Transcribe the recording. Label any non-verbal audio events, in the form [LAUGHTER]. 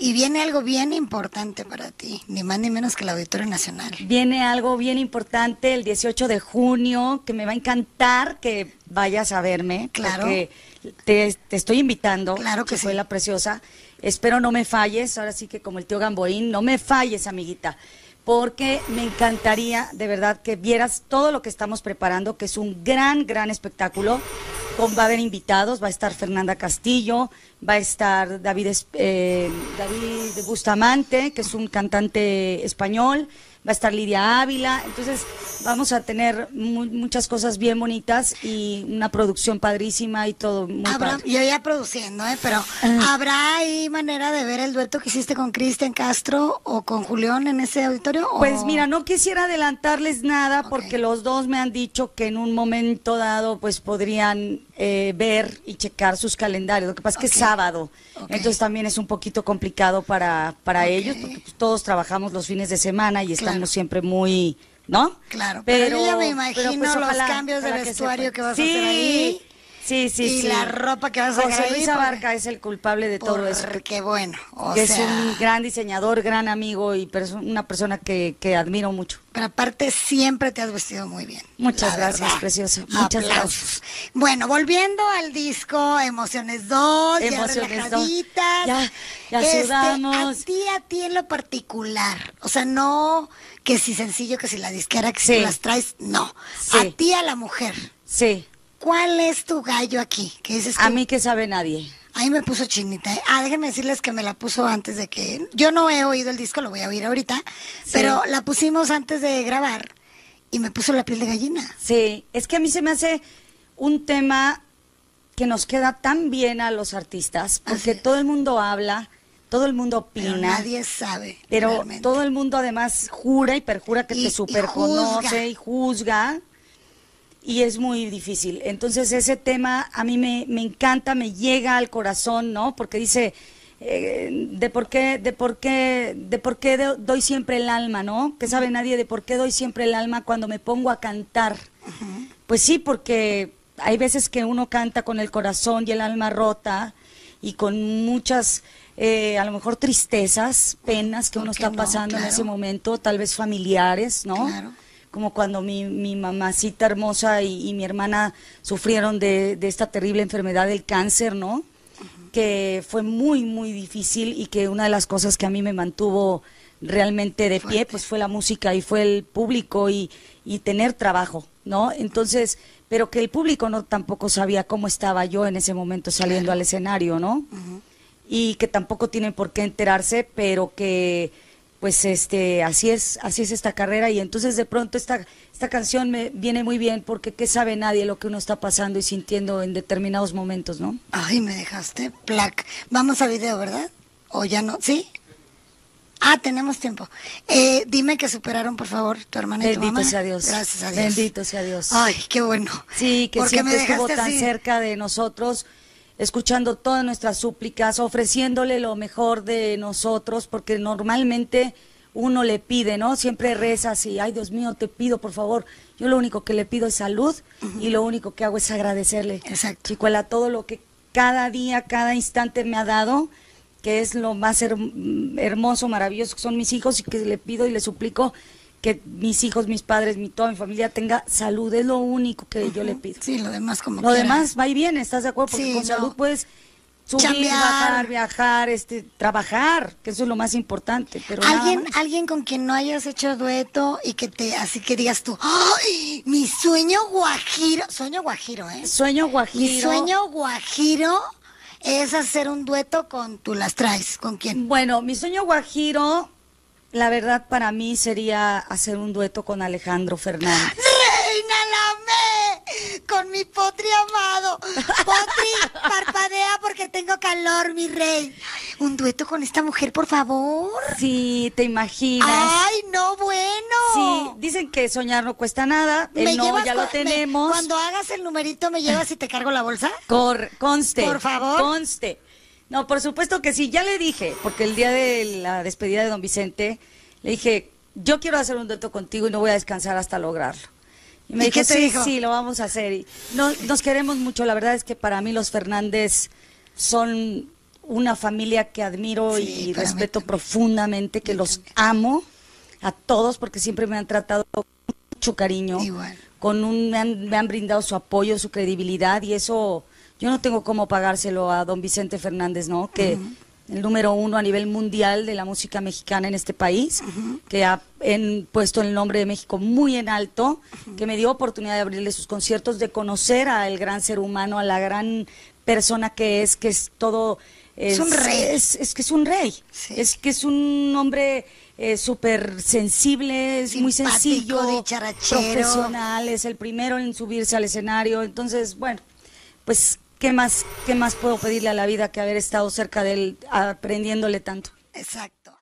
Y viene algo bien importante para ti, ni más ni menos que el Auditorio Nacional. Viene algo bien importante el 18 de junio, que me va a encantar que vayas a verme. Claro. Porque te, te estoy invitando. Claro que fue sí. la preciosa. Espero no me falles, ahora sí que como el tío Gamboín, no me falles, amiguita. Porque me encantaría, de verdad, que vieras todo lo que estamos preparando, que es un gran, gran espectáculo. Va a haber invitados, va a estar Fernanda Castillo, va a estar David, eh, David Bustamante, que es un cantante español, va a estar Lidia Ávila, entonces vamos a tener mu- muchas cosas bien bonitas y una producción padrísima y todo muy Habrá, padre. yo ya produciendo, ¿eh? pero ¿habrá ahí manera de ver el dueto que hiciste con Cristian Castro o con Julián en ese auditorio? o- Pues mira, no quisiera adelantarles nada porque los dos me han dicho que en un momento dado pues podrían eh, ver y checar sus calendarios. Lo que pasa es que es sábado, entonces también es un poquito complicado para, para ellos porque pues, todos trabajamos los fines de semana y estamos Claro. siempre muy... ¿No? Claro, pero yo ya me pero, imagino los cambios de vestuario se que vas a Sí, hacer ahí. Sí, sí, Y sí. la ropa que vas a sacar Luis Abarca es el culpable de todo eso. Porque bueno, o que es sea, un gran diseñador, gran amigo y perso- una persona que, que admiro mucho. pero aparte siempre te has vestido muy bien. Muchas gracias, verdad. preciosa. Muchas Aplausos. Bueno, volviendo al disco Emociones 2, ya Emociones 2. relajaditas. Ya, ya Este, sudamos. A ti, a ti en lo particular, o sea, no que si sencillo, que si la disquera, que si Sí. tú las traes, no. Sí. A ti, a la mujer, Sí, ¿cuál es tu gallo aquí? Que dices a tú, mí que sabe nadie. Ahí me puso chinita. ¿eh? Ah, déjenme decirles que me la puso antes de que... Yo no he oído el disco, lo voy a oír ahorita, pero la pusimos antes de grabar y me puso la piel de gallina. Sí, es que a mí se me hace un tema que nos queda tan bien a los artistas, porque todo el mundo habla, todo el mundo opina. Pero nadie sabe. Pero realmente. todo el mundo además jura y perjura que Y- te y superconoce juzga. y juzga. Y es muy difícil. Entonces ese tema a mí me, me encanta, me llega al corazón, ¿no? Porque dice, eh, de por qué, de por qué, de por qué do- doy siempre el alma, ¿no? Que sabe nadie de por qué doy siempre el alma cuando me pongo a cantar. Pues sí, porque hay veces que uno canta con el corazón y el alma rota y con muchas, eh, a lo mejor tristezas, penas que ¿Por uno está no? pasando en ese momento, tal vez familiares, ¿no? Claro. Como cuando mi, mi mamacita hermosa y, y mi hermana sufrieron de, de esta terrible enfermedad del cáncer, ¿no? Que fue muy, muy difícil y que una de las cosas que a mí me mantuvo realmente de pie, pues fue la música y fue el público y, y tener trabajo, ¿no? Entonces, pero que el público no tampoco sabía cómo estaba yo en ese momento saliendo al escenario, ¿no? Y que tampoco tienen por qué enterarse, pero que pues este así es así es esta carrera y entonces de pronto esta esta canción me viene muy bien porque qué sabe nadie lo que uno está pasando y sintiendo en determinados momentos, ¿no? Ay, me dejaste plac. Vamos a video, ¿verdad? ¿O ya no? ¿Sí? Ah, tenemos tiempo. Eh, dime que superaron, por favor, tu hermana y tu Bendito mamá. sea Dios. Gracias a Dios. Bendito sea Dios. Ay, qué bueno. Sí, que Porque siempre me estuvo tan así. cerca de nosotros, escuchando todas nuestras súplicas, ofreciéndole lo mejor de nosotros, porque normalmente uno le pide, ¿no? Siempre reza así, ay Dios mío, te pido por favor. Yo lo único que le pido es salud y lo único que hago es agradecerle. Exacto. Chicuela, todo lo que cada día, cada instante me ha dado, que es lo más her- hermoso, maravilloso que son mis hijos y que le pido y le suplico que mis hijos, mis padres, mi, toda mi familia tenga salud, es lo único que yo le pido. Sí, lo demás como Lo quiera. demás va y viene, ¿estás de acuerdo? Porque Sí, con no. salud puedes subir, Chambear. bajar, viajar, este, trabajar, que eso es lo más importante. Pero Alguien, alguien con quien no hayas hecho dueto y que te, así que digas tú, ¡ay! Mi sueño guajiro, sueño guajiro, ¿eh? Sueño guajiro. Mi sueño guajiro es hacer un dueto con tú las traes, ¿con quién? Bueno, mi sueño guajiro, la verdad para mí sería hacer un dueto con Alejandro Fernández. [LAUGHS] ¡Reina la Con mi potri amado. Potri, [LAUGHS] parpadea porque tengo calor, mi rey. Un dueto con esta mujer, por favor. Sí, te imaginas. Ay, no, bueno. Sí, dicen que soñar no cuesta nada. El no llevas ya lo me- tenemos. cuando hagas el numerito, ¿me llevas y te cargo la bolsa? Cor- conste. Por favor. Conste. No, por supuesto que sí. Ya le dije, porque el día de la despedida de don Vicente, le dije, yo quiero hacer un dueto contigo y no voy a descansar hasta lograrlo. Y me ¿Y dijo, qué te sí, dijo? sí, lo vamos a hacer. Y no- nos queremos mucho. La verdad es que para mí los Fernández son una familia que admiro Sí, y respeto profundamente, que los también. amo a todos porque siempre me han tratado con mucho cariño, Igual. con un me han, me han brindado su apoyo, su credibilidad y eso yo no tengo cómo pagárselo a don Vicente Fernández, ¿no? Que el número uno a nivel mundial de la música mexicana en este país, que ha en- puesto el nombre de México muy en alto, que me dio oportunidad de abrirle sus conciertos, de conocer al gran ser humano, a la gran persona que es, que es todo... Es un rey. Es, es que es un rey. Sí. Es que es un hombre eh, súper sensible, es muy Simpático, sencillo, dicharachero. profesional, es el primero en subirse al escenario. Entonces, bueno, pues, ¿qué más, qué más puedo pedirle a la vida que haber estado cerca de él aprendiéndole tanto? Exacto.